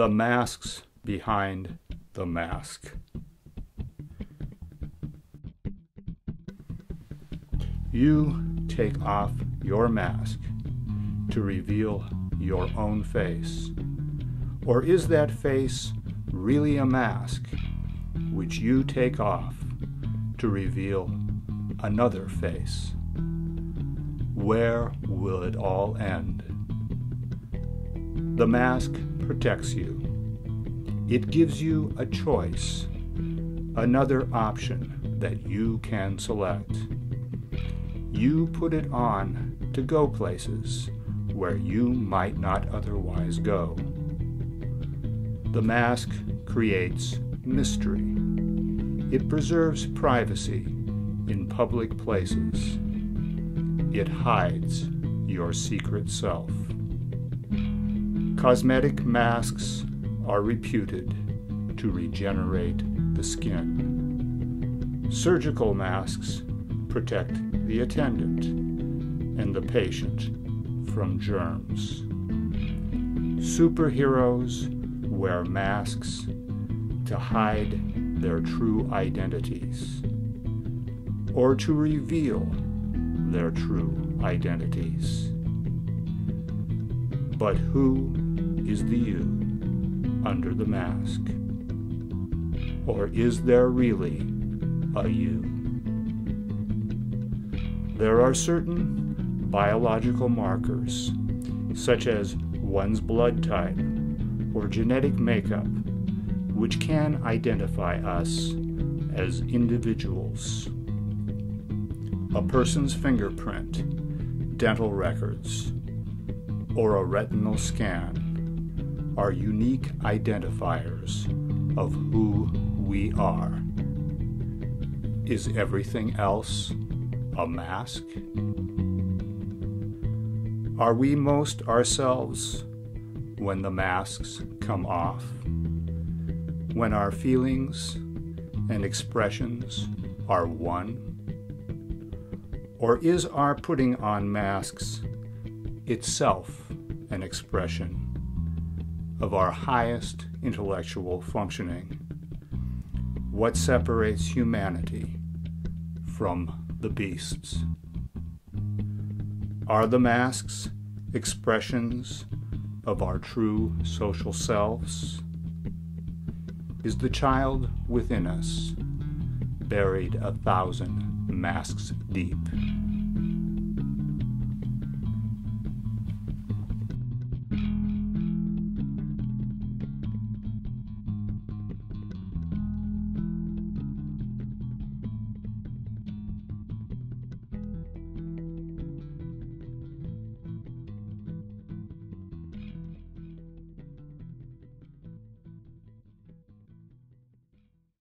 The masks behind the mask. You take off your mask to reveal your own face. Or is that face really a mask which you take off to reveal another face? Where will it all end? The mask protects you. It gives you a choice, another option that you can select. You put it on to go places where you might not otherwise go. The mask creates mystery. It preserves privacy in public places. It hides your secret self. Cosmetic masks are reputed to regenerate the skin. Surgical masks protect the attendant and the patient from germs. Superheroes wear masks to hide their true identities or to reveal their true identities. But who is the you under the mask? Or is there really a you? There are certain biological markers, such as one's blood type or genetic makeup, which can identify us as individuals. A person's fingerprint, dental records, or a retinal scan are unique identifiers of who we are. Is everything else a mask? Are we most ourselves when the masks come off? When our feelings and expressions are one? Or is our putting on masks itself an expression of our highest intellectual functioning? What separates humanity from the beasts? Are the masks expressions of our true social selves? Is the child within us buried a thousand masks deep?